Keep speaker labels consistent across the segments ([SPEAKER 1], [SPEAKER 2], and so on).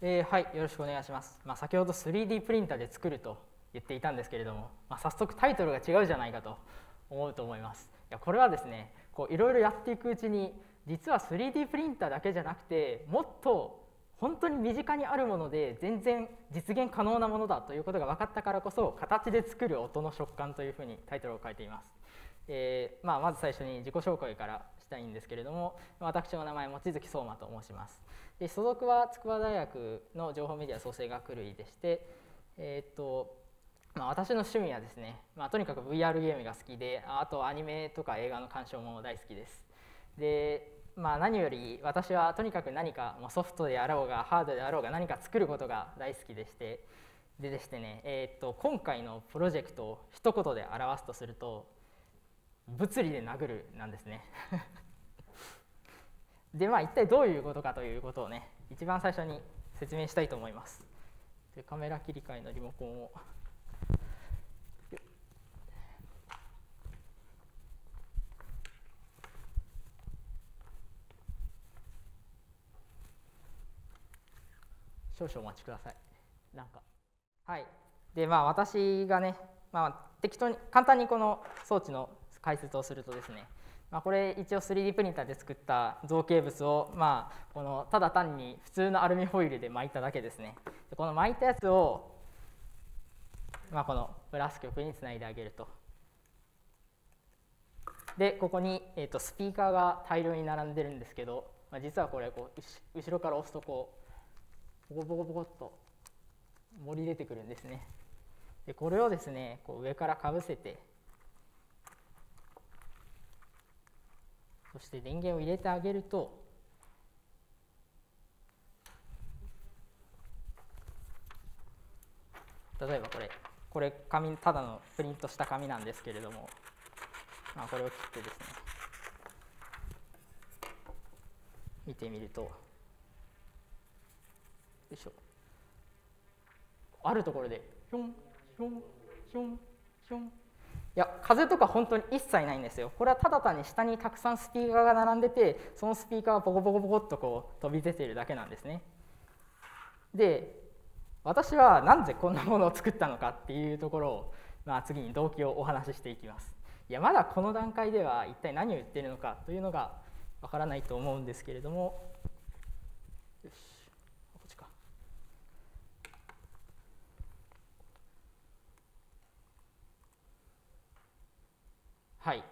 [SPEAKER 1] えー、はいよろしくお願いします、まあ、先ほど 3D プリンターで作ると言っていたんですけれども、まあ、早速タイトルが違うじゃないかと思うと思いますいやこれはですねいろいろやっていくうちに実は 3D プリンターだけじゃなくてもっと本当に身近にあるもので全然実現可能なものだということが分かったからこそ形で作る音の食感というふうにタイトルを書いています。えーまあ、まず最初に自己紹介からしたいんですけれども私の名前望月相馬と申します。で所属は筑波大学の情報メディア創生学類でして、えー、っとまあ、私の趣味はですね、まあ、とにかく VR ゲームが好きであとアニメとか映画の鑑賞も大好きです。で、まあ、何より私はとにかく何かソフトであろうがハードであろうが何か作ることが大好きでしてででしてね、えー、っと今回のプロジェクトを一言で表すとすると物理で殴るなんですね。でまあ一体どういうことかということをね一番最初に説明したいと思います。でカメラ切り替えのリモコンを。少々お待ちください。なんか。はい。でまあ私がね、まあ、適当に簡単にこの装置の解説をするとですね、まあ、これ一応 3D プリンターで作った造形物を、まあ、このただ単に普通のアルミホイルで巻いただけですね。この巻いたやつを、まあ、このプラス極につないであげると。でここに、えー、とスピーカーが大量に並んでるんですけど、まあ、実はこれこう後ろから押すとこうボコボコボコっと盛り出てくるんですね。でこれをですねこう上からかぶせてそして電源を入れてあげると例えばこれこれ紙ただのプリントした紙なんですけれども、まあ、これを切ってですね見てみるとよいしょ。あるところでひょんひょんひょんひょんいや風とか本当に一切ないんですよ。これはただ単に下にたくさんスピーカーが並んでてそのスピーカーがボコボコボコっとこう飛び出てるだけなんですね。で私はなぜこんなものを作ったのかっていうところを、まあ、次に動機をお話ししていきます。いやまだこの段階では一体何を言ってるのかというのがわからないと思うんですけれどもよしはい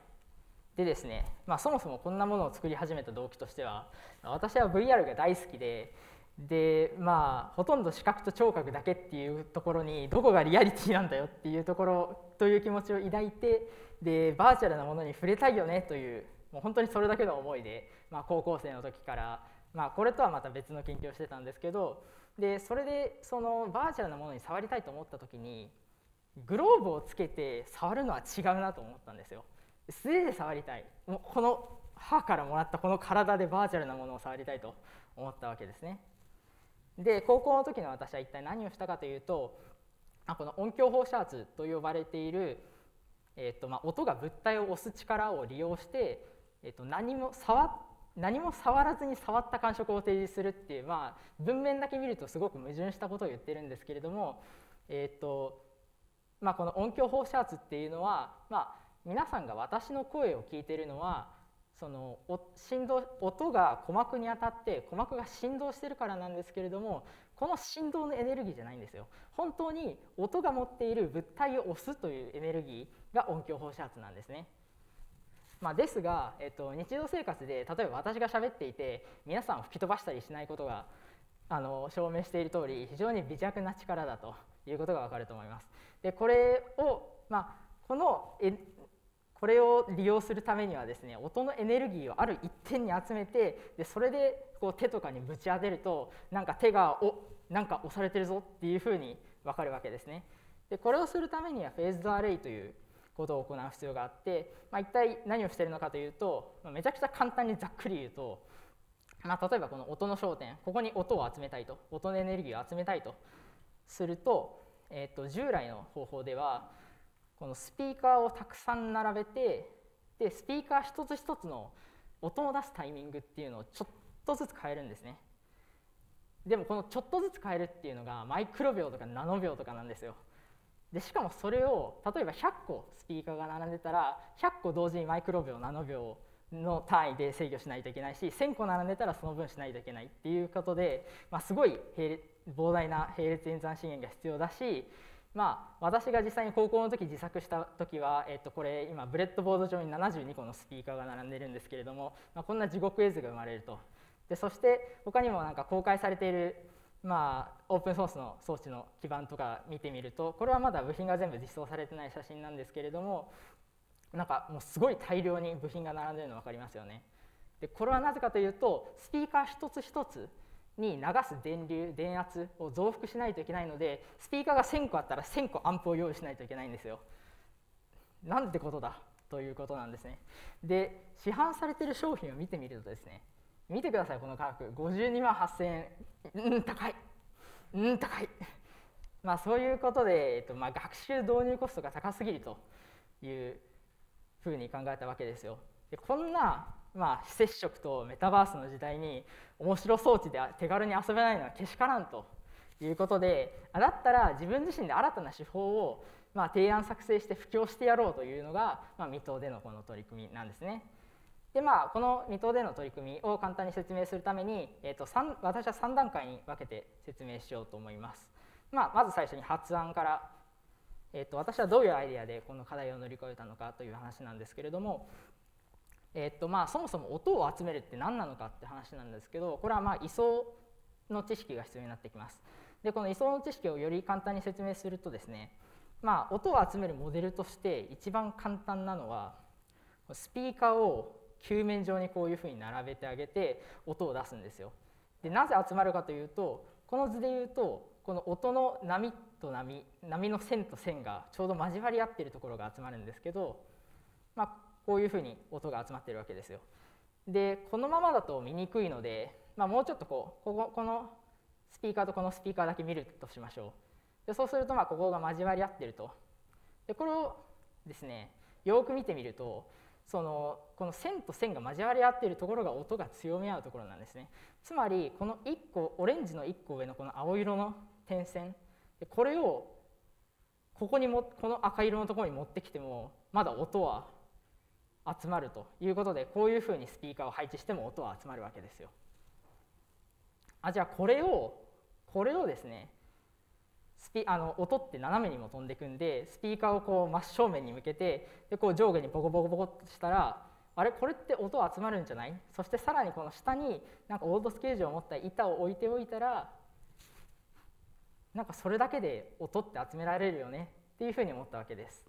[SPEAKER 1] でですね、まあ、そもそもこんなものを作り始めた動機としては私は VR が大好きででまあほとんど視覚と聴覚だけっていうところにどこがリアリティなんだよっていうところという気持ちを抱いてでバーチャルなものに触れたいよねというもう本当にそれだけの思いで、まあ、高校生の時から、まあ、これとはまた別の研究をしてたんですけどでそれでそのバーチャルなものに触りたいと思った時にグローブをつけて触るのは違うなと思ったんですよ。素手で触りたいもうこの歯からもらったこの体でバーチャルなものを触りたいと思ったわけですね。で高校の時の私は一体何をしたかというとこの音響放射圧と呼ばれている、えーとまあ、音が物体を押す力を利用して、えー、と何も触何も触らずに触った感触を提示するっていう、まあ、文面だけ見るとすごく矛盾したことを言ってるんですけれども、えーとまあ、この音響放射圧っていうのは、まあ、皆さんが私の声を聞いているのはその振動音が鼓膜に当たって鼓膜が振動してるからなんですけれどもこの振動のエネルギーじゃないんですよ本当に音が持っている物体を押すというエネルギーが音響放射圧なんですね。まあ、ですが、えっと、日常生活で例えば私が喋っていて皆さんを吹き飛ばしたりしないことがあの証明している通り非常に微弱な力だということがわかると思います。でこれを、まあ、このこれを利用するためにはですね音のエネルギーをある一点に集めてでそれでこう手とかにぶち当てるとなんか手がおなんか押されてるぞっていうふうに分かるわけですね。でこれをするためにはフェーズドアレイということを行う必要があって、まあ、一体何をしてるのかというとめちゃくちゃ簡単にざっくり言うと、まあ、例えばこの音の焦点ここに音を集めたいと音のエネルギーを集めたいとすると,、えー、と従来の方法ではこのスピーカーをたくさん並べてでスピーカー一つ一つの音を出すタイミングっていうのをちょっとずつ変えるんですね。でもこのちょっとずつ変えるっていうのがマイクロ秒とかナノ秒とかなんですよでしかもそれを例えば100個スピーカーが並んでたら100個同時にマイクロ秒ナノ秒の単位で制御しないといけないし1000個並んでたらその分しないといけないっていうことで、まあ、すごい膨大な並列演算資源が必要だしまあ、私が実際に高校の時自作した時は、えっと、これ今ブレッドボード上に72個のスピーカーが並んでるんですけれども、まあ、こんな地獄絵図が生まれるとでそして他にもなんか公開されている、まあ、オープンソースの装置の基板とか見てみるとこれはまだ部品が全部実装されてない写真なんですけれどもなんかもうすごい大量に部品が並んでるの分かりますよね。でこれはなぜかというとスピーカー一つ一つに流す電流電圧を増幅しないといけないのでスピーカーが1000個あったら1000個アンプを用意しないといけないんですよ。なんてことだということなんですね。で市販されてる商品を見てみるとですね見てくださいこの価格52万8000円うん高いうん高いまあそういうことで、えっとまあ、学習導入コストが高すぎるというふうに考えたわけですよ。でこんなまあ、非接触とメタバースの時代に面白装置で手軽に遊べないのはけしからんということでだったら自分自身で新たな手法をまあ提案作成して布教してやろうというのが、まあ、未踏でのこの取り組みなんですね。でまあこの未踏での取り組みを簡単に説明するために、えーと、と私は3段階に分けて説明しようと思います。まあ、まず最初に発案から、えーと私はどういうアイデアでこの課題を乗り越えたのかという話なんですけれどもえっとまあ、そもそも音を集めるって何なのかって話なんですけどこれはまあ位相の知識が必要になってきます。でこの位相の知識をより簡単に説明するとですね、まあ、音を集めるモデルとして一番簡単なのはスピーカーを球面上にこういうふうに並べてあげて音を出すんですよ。でなぜ集まるかというとこの図で言うとこの音の波と波波の線と線がちょうど交わり合っているところが集まるんですけど、まあ、こういうふうに音が集まってるわけですよ。でこのままだと見にくいので、まあ、もうちょっとこうこここのスピーカーとこのスピーカーだけ見るとしましょう。でそうするとまあここが交わり合ってると。でこれをですねよく見てみるとそのこの線と線が交わり合っているところが音が強め合うところなんですね。つまりこの1個オレンジの1個上のこの青色の点線これをここにもこの赤色のところに持ってきてもまだ音は集まるということでこういうふうにスピーカーを配置しても音は集まるわけですよ。あじゃあこれをこれをですねスピあの音って斜めにも飛んでいくんでスピーカーをこう真正面に向けてでこう上下にボコボコボコっとしたらあれ？これって音集まるんじゃない？そしてさらにこの下になんかオードスケージを持った板を置いておいたらなんかそれだけで音って集められるよねっていうふうに思ったわけです。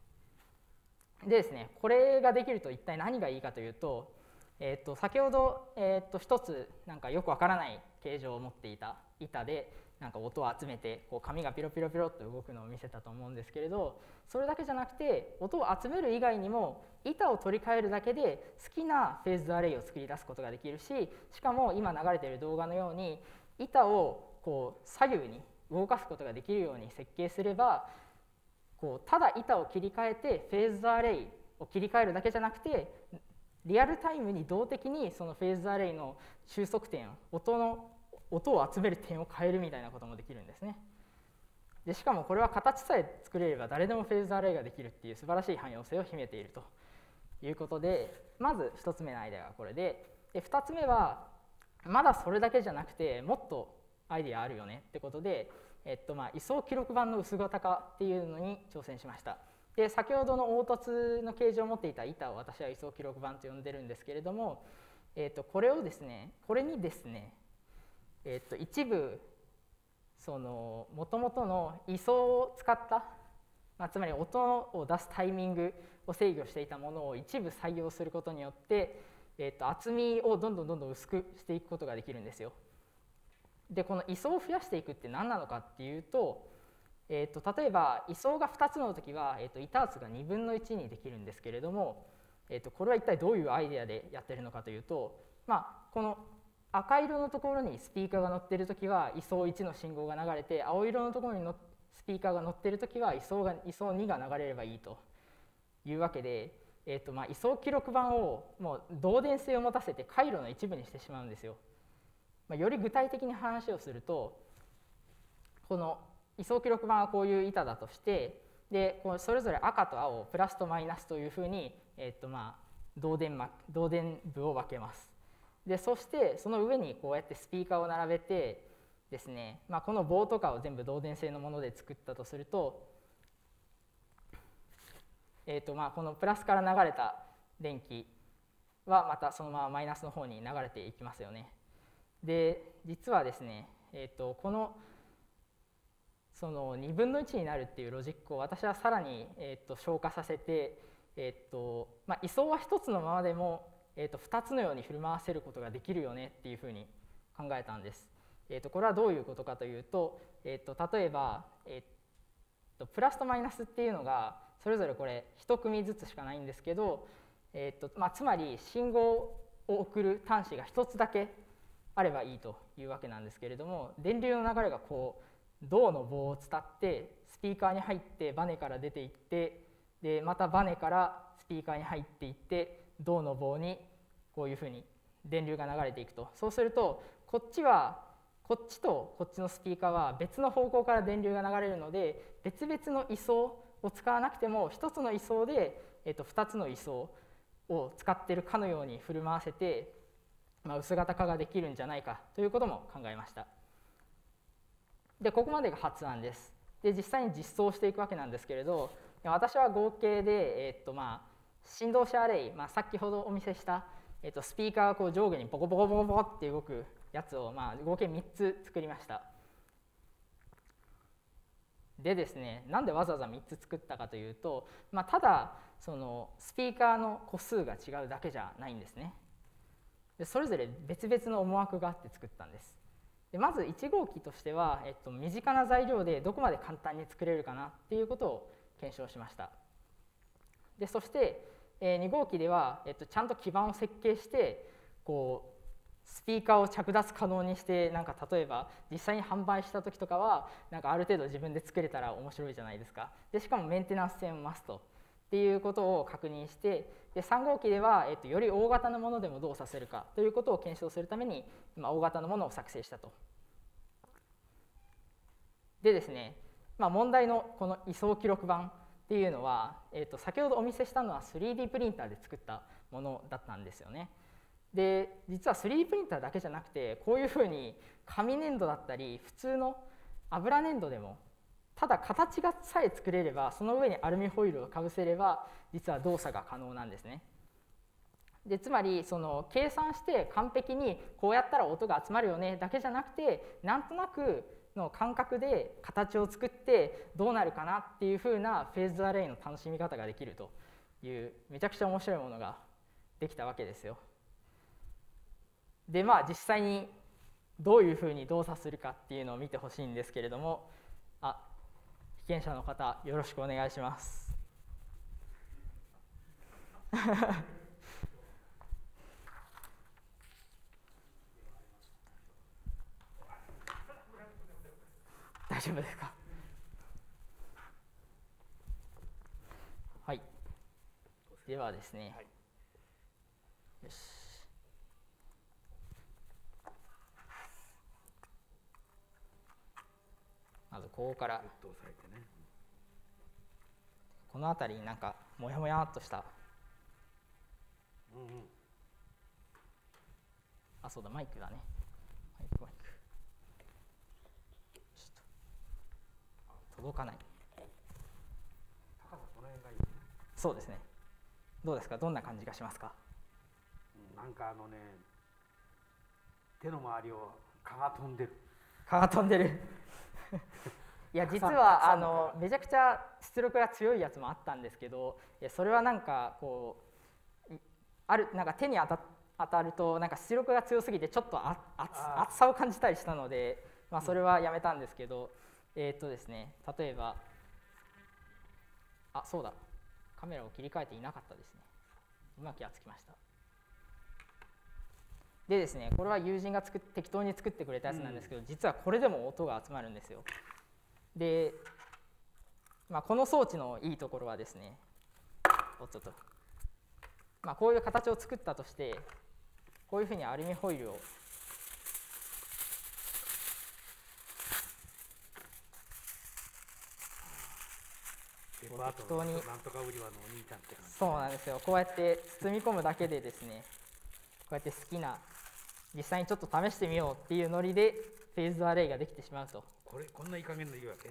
[SPEAKER 1] でですねこれができると一体何がいいかというと,、えー、と先ほど、えー、と一つなんかよくわからない形状を持っていた板でなんか音を集めてこう紙がピロピロピロっと動くのを見せたと思うんですけれどそれだけじゃなくて音を集める以外にも板を取り替えるだけで好きなフェーズアレイを作り出すことができるししかも今流れている動画のように板をこう左右に動かすことができるように設計すればこうただ板を切り替えてフェーズアレイを切り替えるだけじゃなくてリアルタイムに動的にそのフェーズアレイの収束点音の音を集める点を変えるみたいなこともできるんですね。でしかもこれは形さえ作れれば誰でもフェーズアレイができるっていう素晴らしい汎用性を秘めているということでまず1つ目のアイデアがこれでで2つ目はまだそれだけじゃなくてもっとアイデアあるよねってことでえっとまあ、位相記録版の薄型化っていうのに挑戦しました。で先ほどの凹凸の形状を持っていた板を私は位相記録版と呼んでるんですけれども、えっとこれをですねこれにですね、えっと一部その元々の位相を使った、まあ、つまり音を出すタイミングを制御していたものを一部採用することによって、えっと厚みをどんどんどんどん薄くしていくことができるんですよ。でこの位相を増やしていくって何なのかっていうと,、えーと、例えば位相が2つの時は、えーと、板圧が2分の1にできるんですけれども、えーと、これは一体どういうアイデアでやってるのかというと、まあ、この赤色のところにスピーカーが乗ってる時は位相1の信号が流れて青色のところにのスピーカーが乗ってる時は位相が位相2が流れればいいというわけで、えーとまあ、位相記録板をもう導電性を持たせて回路の一部にしてしまうんですよ。まあ、より具体的に話をするとこの位相記録板はこういう板だとしてでこのそれぞれ赤と青プラスとマイナスというふうに、えっとまあ、導電膜導電部を分けます。でそしてその上にこうやってスピーカーを並べてですね、まあ、この棒とかを全部導電性のもので作ったとすると,、えーとまあ、このプラスから流れた電気はまたそのままマイナスの方に流れていきますよね。で実はですね、えーと、このその2分の1になるっていうロジックを私はさらに、えーと、消化させて、えーとまあ、位相は1つのままでも、えー、と2つのように振り回せることができるよねっていうふうに考えたんです。えー、とこれはどういうことかというと,、えー、と例えば、えー、とプラスとマイナスっていうのがそれぞれこれ1組ずつしかないんですけど、えーとまあ、つまり信号を送る端子が1つだけあればいいというわけなんですけれども電流の流れがこう銅の棒を伝ってスピーカーに入ってバネから出ていってでまたバネからスピーカーに入っていって銅の棒にこういうふうに電流が流れていくと。そうするとこっちはこっちとこっちのスピーカーは別の方向から電流が流れるので別々の位相を使わなくても1つの位相で、えっと、2つの位相を使ってるかのように振る舞わせて、まあ、薄型化ができるんじゃないかということも考えました。でここまでが発案です。で実際に実装していくわけなんですけれど私は合計で、えっとまあ、振動子アレイ、まあ、先ほどお見せした、えっと、スピーカーがこう上下にボコボコボコボコって動くやつを、まあ、合計3つ作りましたでですねなんでわざわざ3つ作ったかというと、まあ、ただそのスピーカーの個数が違うだけじゃないんですねでそれぞれ別々の思惑があって作ったんです。でまず1号機としては、えっと、身近な材料でどこまで簡単に作れるかなっていうことを検証しました。でそして、えー、2号機では、えっと、ちゃんと基盤を設計してこうスピーカーを着脱可能にしてなんか例えば実際に販売した時とかはなんかある程度自分で作れたら面白いじゃないですか。でしかもメンテナンス性もマスト。っていうことを確認してで3号機では、えっと、より大型のものでもどうさせるかということを検証するために今大型のものを作成したと。でですね、まあ、問題のこの位相記録板っていうのは、えっと、先ほどお見せしたのは 3D プリンターで作ったものだったんですよね。で実は 3D プリンターだけじゃなくてこういうふうに紙粘土だったり普通の油粘土でもただ形がさえ作れればその上にアルミホイルをかぶせれば実は動作が可能なんですね。でつまりその計算して完璧にこうやったら音が集まるよねだけじゃなくてなんとなくの感覚で形を作ってどうなるかなっていうふうなフェーズアレイの楽しみ方ができるというめちゃくちゃ面白いものができたわけですよ。でまあ実際にどういうふうに動作するかっていうのを見てほしいんですけれども験者の方よろしくお願いします。大丈夫ですか？はい。ではですね、はい、よしここから。この辺りになんかもやもやっとした、うんうん、あそうだマイクだね。マイクマイク。ちょっと。届かない。そうですね。どうですか？どんな感じがしますか、
[SPEAKER 2] うん、なんかあのね手の周りを蚊が飛んでる。
[SPEAKER 1] 蚊が飛んでるいや実はあのめちゃくちゃ出力が強いやつもあったんですけどそれはなんかこうあるなんか手に当た当たるとなんか出力が強すぎてちょっとあ熱さを感じたりしたので、まあ、それはやめたんですけど、えっとですね例えばあそうだ。カメラを切り替えていなかったですね。今気がつきました。でですねこれは友人が作っ適当に作ってくれたやつなんですけど、うん、実はこれでも音が集まるんですよで、まあ、この装置のいいところはですねおっとっと、まあ、こういう形を作ったとしてこういうふうにアルミホイルを
[SPEAKER 2] 適当に
[SPEAKER 1] そうなんですよ。こうやって包み込むだけでですねこうやって好きな実際にちょっと試してみようっていうノリでフェーズアレイができてしまうと。
[SPEAKER 2] これこんないい加減でいいわけ？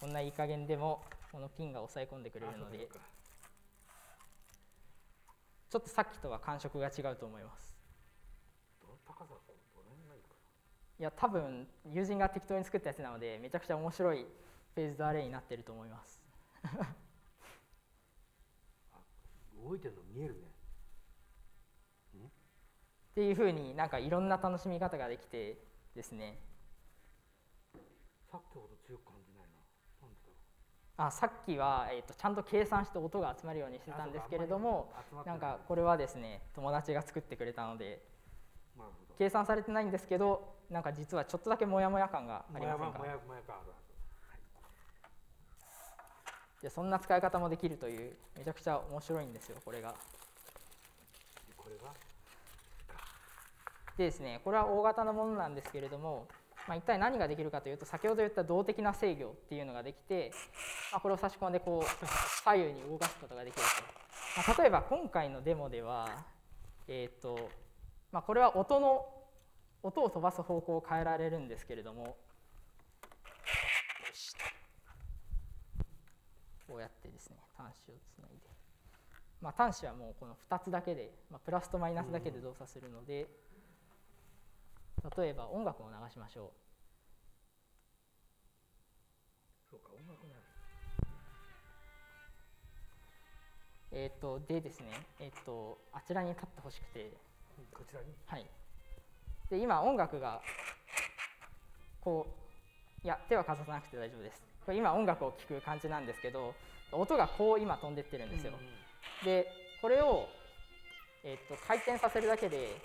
[SPEAKER 1] こんないい加減でもこのピンが抑え込んでくれるのでちょっとさっきとは感触が違うと思います。
[SPEAKER 2] い
[SPEAKER 1] や多分友人が適当に作ったやつなのでめちゃくちゃ面白いフェーズドアレイになってると思います。
[SPEAKER 2] 動いてるの見えるね。
[SPEAKER 1] っていうふうになんかいろんな楽しみ方ができてですね
[SPEAKER 2] さっきほど強く感じないな。なんでだろ
[SPEAKER 1] あさっきは、えーと、ちゃんと計算して音が集まるようにしてたんですけれどもなんかこれはですね友達が作ってくれたので計算されてないんですけどなんか実はちょっとだけモヤモヤ感がありませんか？でそんな使い方もできるというめちゃくちゃ面白いんですよこれが。
[SPEAKER 2] これが
[SPEAKER 1] でですねこれは大型のものなんですけれども、まあ、一体何ができるかというと先ほど言った動的な制御っていうのができて、まあ、これを差し込んでこう左右に動かすことができると、まあ、例えば今回のデモではえっ、ー、とまあ、これは音の音を飛ばす方向を変えられるんですけれどもこうやってですね端子をつないで、まあ、端子はもうこの2つだけで、まあ、プラスとマイナスだけで動作するので、例えば音楽を流しましょう。
[SPEAKER 2] そうか音楽ね
[SPEAKER 1] えっ、ー、とでですね、えっ、ー、とあちらに立ってほしくて。
[SPEAKER 2] こちらに？
[SPEAKER 1] はい。で今音楽がこういや手はかざさなくて大丈夫です。これ今音楽を聴く感じなんですけど音がこう今飛んでってるんですよ、うんうん、でこれを、えーと、回転させるだけで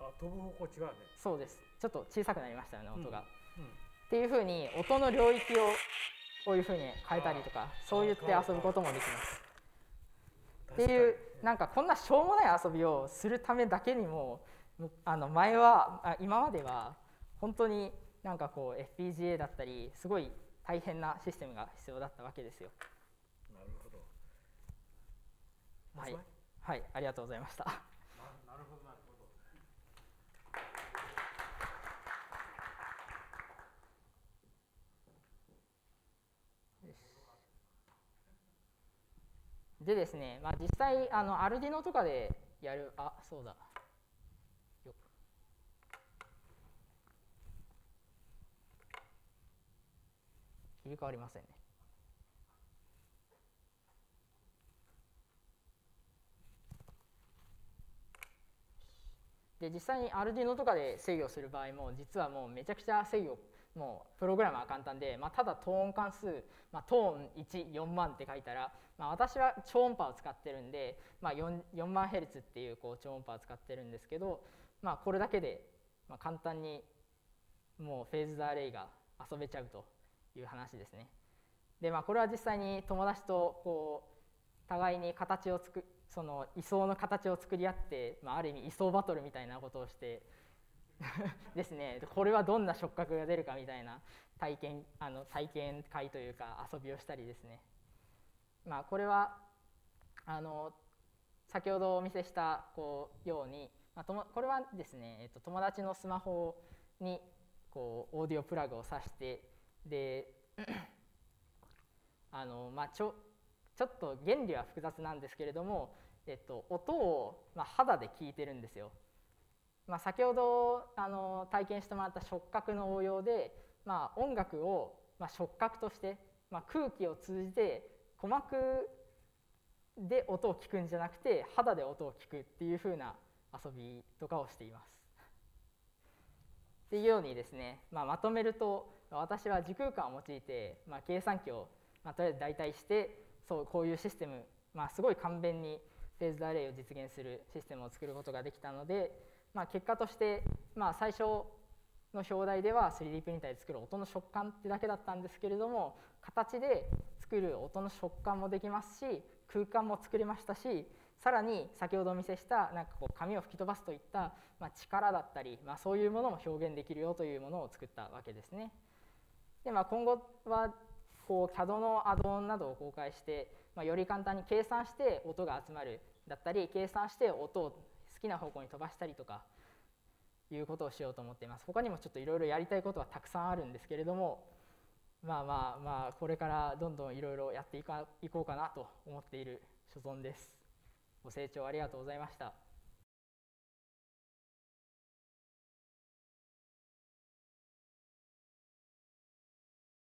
[SPEAKER 2] あ飛ぶ方向違うね。
[SPEAKER 1] そうです。ちょっと小さくなりましたよね音が、うん。うん、っていうふうに音の領域をこういうふうに変えたりとかそう言って遊ぶこともできます。っていうなんかこんなしょうもない遊びをするためだけにもあの前はあ今までは本当になんかこう FPGA だったりすごい大変なシステムが必要だったわけですよ。
[SPEAKER 2] なるほど。
[SPEAKER 1] はい、はい、ありがとうございました。な
[SPEAKER 2] るほどなるほど。
[SPEAKER 1] でですね、まあ、実際あのアルディノとかでやるあそうだ。切り替わりませんね。で実際にアルディノとかで制御する場合も実はもうめちゃくちゃ制御もうプログラムは簡単で、まあ、ただトーン関数、まあ、トーン14万って書いたら、まあ、私は超音波を使ってるんで、まあ4、4, 万ヘルツっていうこう超音波を使ってるんですけど、まあ、これだけで簡単にもうフェーズドアレイが遊べちゃうという話ですね。でまあこれは実際に友達とこう互いに形をつくその位相の形を作り合って、まあ、ある意味位相バトルみたいなことをして ですねこれはどんな触覚が出るかみたいな体験あの体験会というか遊びをしたりですね、まあ、これはあの先ほどお見せしたこうように、まあ、ともこれはですね、えっと、友達のスマホにこうオーディオプラグを挿してで あの、まあ、ちょちょっと原理は複雑なんですけれども、えっと、音を、まあ、肌で聞いてるんですよ。まあ、先ほどあの体験してもらった触覚の応用で、まあ、音楽を、まあ、触覚として、まあ、空気を通じて鼓膜で音を聞くんじゃなくて肌で音を聞くっていうふうな遊びとかをしています。っていうようにですね、まあ、まとめると私は時空間を用いて、まあ、計算機を、まあ、とりあえず代替してそうこういうシステム、まあ、すごい簡便にフェーズドアレイを実現するシステムを作ることができたので、まあ、結果として、まあ、最初の表題では 3D プリンターで作る音の食感ってだけだったんですけれども形で作る音の食感もできますし空間も作れましたしさらに先ほどお見せしたなんかこう紙を吹き飛ばすといった、まあ、力だったり、まあ、そういうものも表現できるよというものを作ったわけですね。でまあ、今後はこう CAD のアドオンなどを公開して、まあ、より簡単に計算して音が集まるだったり計算して音を好きな方向に飛ばしたりとかいうことをしようと思っています。他にもちょっといろいろやりたいことはたくさんあるんですけれどもまあまあまあこれからどんどんいろいろやっていこうかなと思っている所存です。ご清聴ありがとうございました。